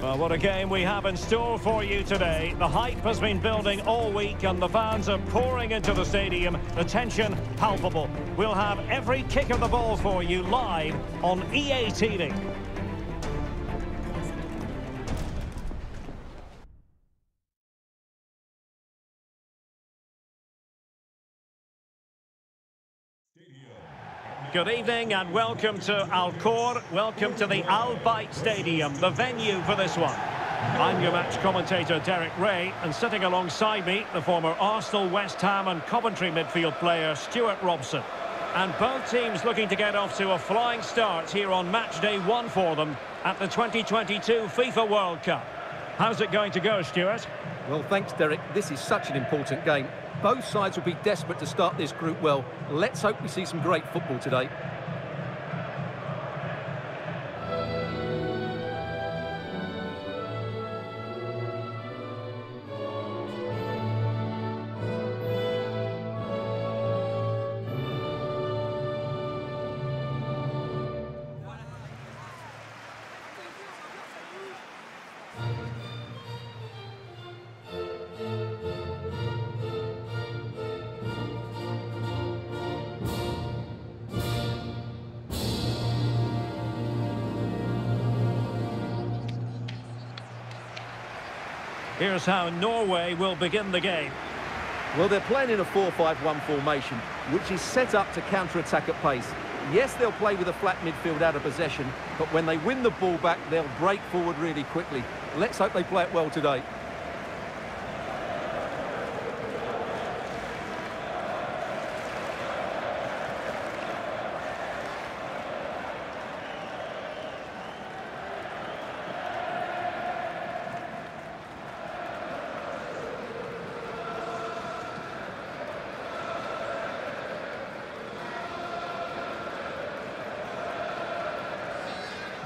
Well, what a game we have in store for you today. The hype has been building all week and the fans are pouring into the stadium. The tension palpable. We'll have every kick of the ball for you live on EA TV. Good evening and welcome to Al Khor. Welcome to the Al Bayt Stadium, the venue for this one. I'm your match commentator Derek Rae, and sitting alongside me, the former Arsenal, West Ham and Coventry midfield player Stewart Robson. And both teams looking to get off to a flying start here on match day one for them at the 2022 FIFA World Cup. How's it going to go, Stewart? Well, thanks, Derek. This is such an important game. Both sides will be desperate to start this group well. Let's hope we see some great football today. Here's how Norway will begin the game. Well, they're playing in a 4-5-1 formation, which is set up to counter-attack at pace. Yes, they'll play with a flat midfield out of possession, but when they win the ball back, they'll break forward really quickly. Let's hope they play it well today.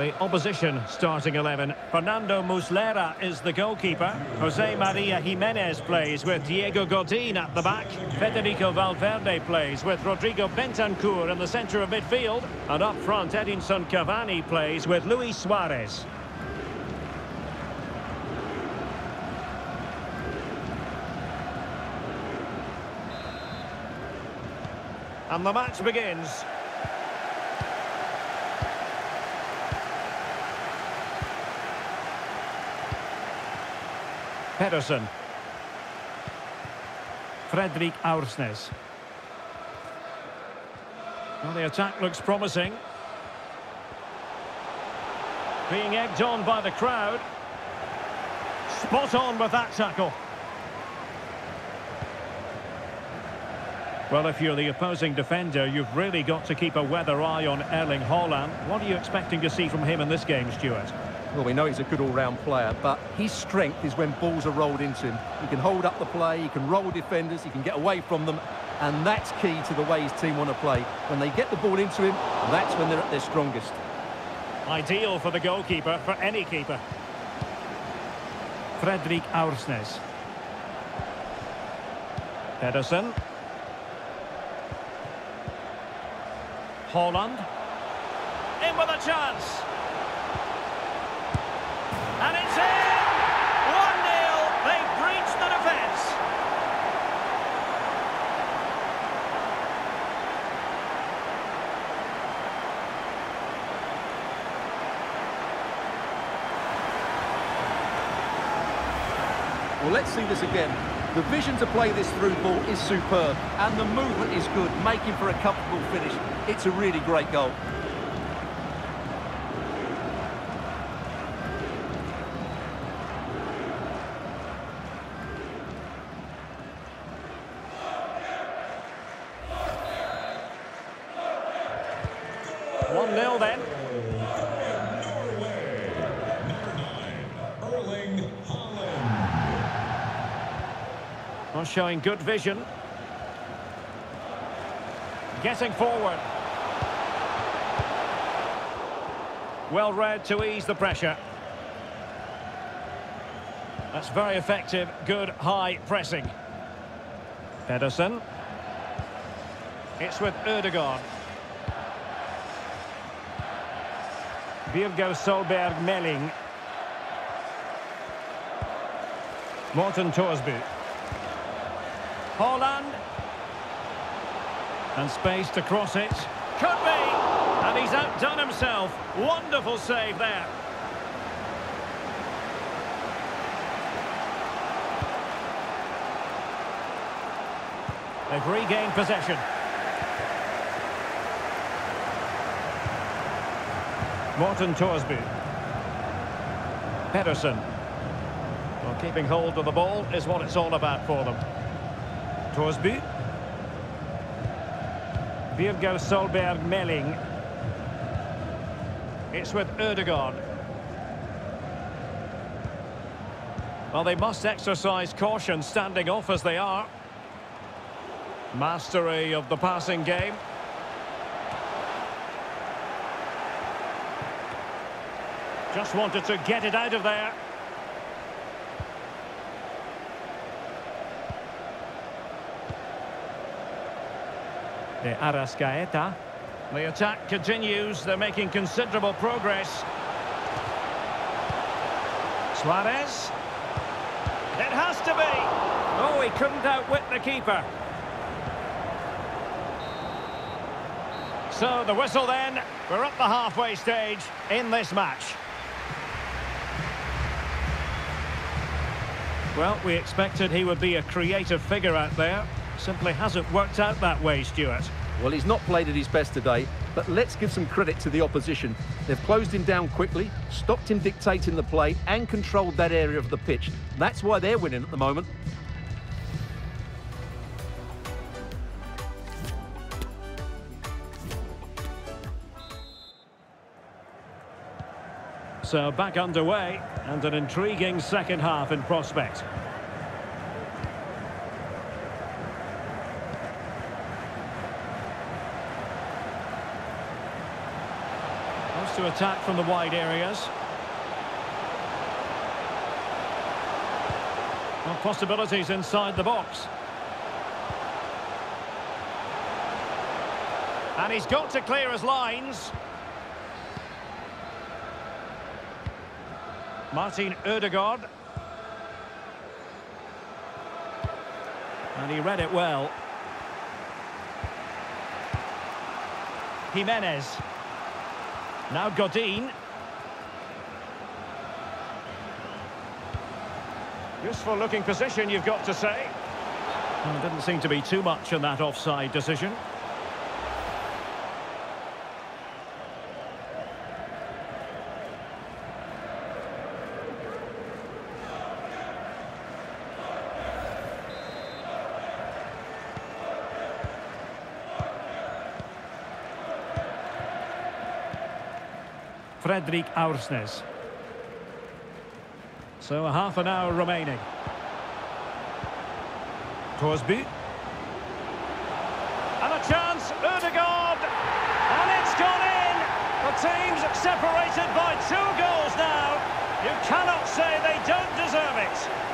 The opposition starting 11. Fernando Muslera is the goalkeeper. Jose Maria Gimenez plays with Diego Godin at the back. Federico Valverde plays with Rodrigo Bentancur in the centre of midfield. And up front, Edinson Cavani plays with Luis Suarez. And the match begins. Pedersen. Fredrik Aursnes. Well, the attack looks promising. Being egged on by the crowd. Spot on with that tackle. Well, if you're the opposing defender, you've really got to keep a weather eye on Erling Haaland. What are you expecting to see from him in this game, Stewart? Well, we know he's a good all-round player, but his strength is when balls are rolled into him. He can hold up the play, he can roll defenders, he can get away from them, and that's key to the way his team want to play. When they get the ball into him, that's when they're at their strongest. Ideal for the goalkeeper, for any keeper. Fredrik Aursnes. Pedersen. Haaland. In with a chance. And it's in! 1-0. They've breached the defence. Well, let's see this again. The vision to play this through ball is superb, and the movement is good, making for a comfortable finish. It's a really great goal. One 0 then. Well, showing good vision. Getting forward. Well read to ease the pressure. That's very effective, good high pressing. Pedersen. It's with Ødegaard. Birger Solberg Meling. Morten Thorsby. Haaland. And space to cross it. Could be! And he's outdone himself. Wonderful save there. They've regained possession. Morten Thorsby. Pedersen. Well, keeping hold of the ball is what it's all about for them. Thorsby. Birger Solberg Meling. It's with Ødegaard. Well, they must exercise caution standing off as they are. Mastery of the passing game. Just wanted to get it out of there. Eh, De Arrascaeta. The attack continues. They're making considerable progress. Suarez. It has to be. Oh, he couldn't outwit the keeper. So the whistle then. We're up the halfway stage in this match. Well, we expected he would be a creative figure out there. Simply hasn't worked out that way, Stewart. Well, he's not played at his best today, but let's give some credit to the opposition. They've closed him down quickly, stopped him dictating the play, and controlled that area of the pitch. That's why they're winning at the moment. So back underway, and an intriguing second half in prospect. To attack from the wide areas. Well, possibilities inside the box. And he's got to clear his lines. Martin Ødegaard. And he read it well. Gimenez. Now Godin. Useful looking position, you've got to say. Well, didn't seem to be too much in that offside decision. Fredrik Aursnes. So a half an hour remaining. Thorsby. And a chance, Ødegaard! And it's gone in! The team's separated by two goals now. You cannot say they don't deserve it.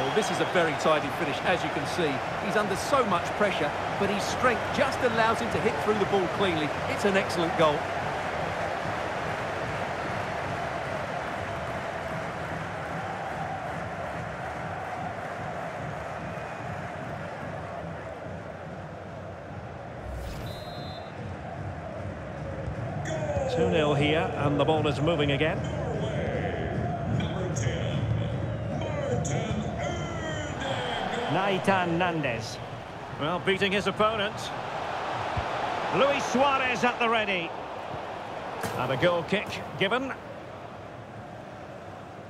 Well, this is a very tidy finish, as you can see. He's under so much pressure, but his strength just allows him to hit through the ball cleanly. It's an excellent goal. Two 0 here, and the ball is moving again. Number 10, Martin Ødegaard. Nahitan Nandez. Well, beating his opponent. Luis Suarez at the ready. And a goal kick given.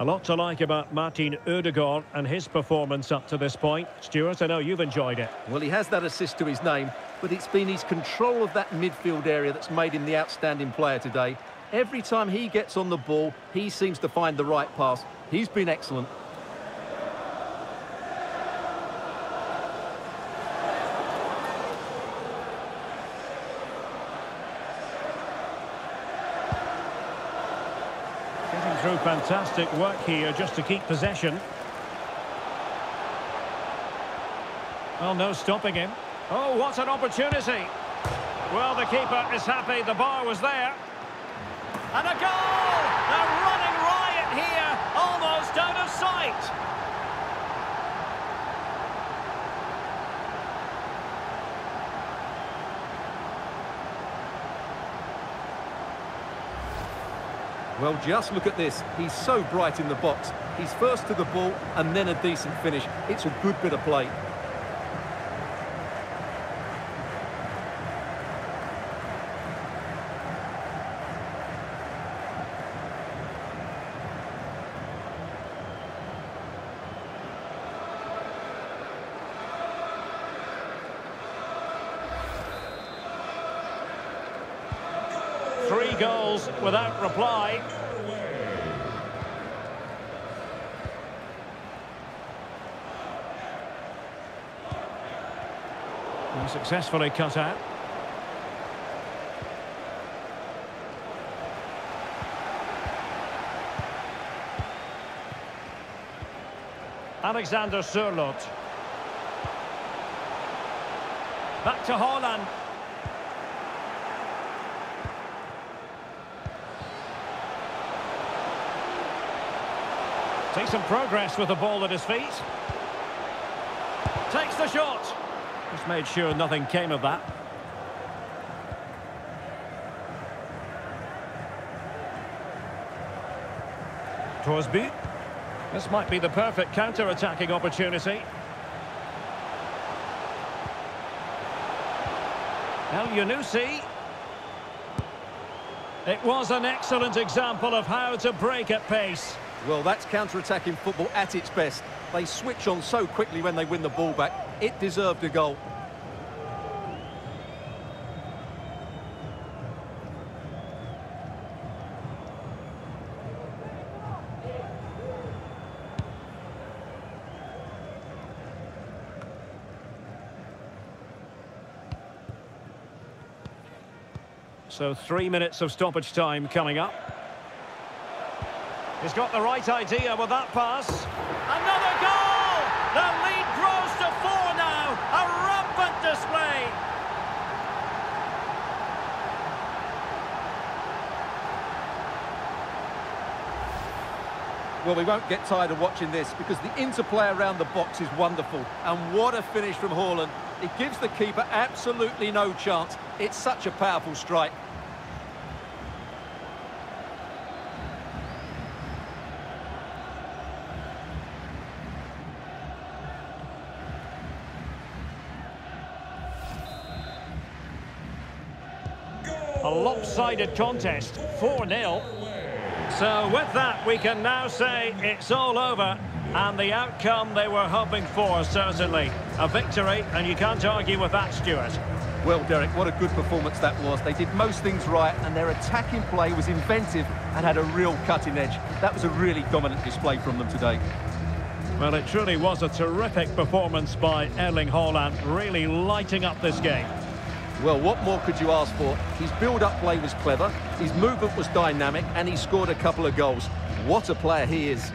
A lot to like about Martin Ødegaard and his performance up to this point. Stewart, I know you've enjoyed it. Well, he has that assist to his name, but it's been his control of that midfield area that's made him the outstanding player today. Every time he gets on the ball, he seems to find the right pass. He's been excellent. Fantastic work here just to keep possession. Well, no stopping him. Oh, what an opportunity. Well, the keeper is happy. The bar was there. And a goal! A running riot here, almost out of sight. Well, just look at this. He's so bright in the box. He's first to the ball and then a decent finish. It's a good bit of play. Goals without reply. Successfully cut out. Alexander Sørloth. Back to Haaland. Takes some progress with the ball at his feet. Takes the shot. Just made sure nothing came of that. Thorsby. This might be the perfect counter-attacking opportunity. Elyounoussi. It was an excellent example of how to break at pace. Well, that's counter-attacking football at its best. They switch on so quickly when they win the ball back. It deserved a goal. So three minutes of stoppage time coming up. He's got the right idea with that pass. Another goal! The lead grows to four now. A rampant display. Well, we won't get tired of watching this because the interplay around the box is wonderful. And what a finish from Haaland. It gives the keeper absolutely no chance. It's such a powerful strike. A lopsided contest, 4-0. So with that, we can now say it's all over. And the outcome they were hoping for, certainly. A victory, and you can't argue with that, Stewart. Well, Derek, what a good performance that was. They did most things right, and their attacking play was inventive and had a real cutting edge. That was a really dominant display from them today. Well, it truly was a terrific performance by Erling Haaland, really lighting up this game. Well, what more could you ask for? His build-up play was clever, his movement was dynamic, and he scored a couple of goals. What a player he is.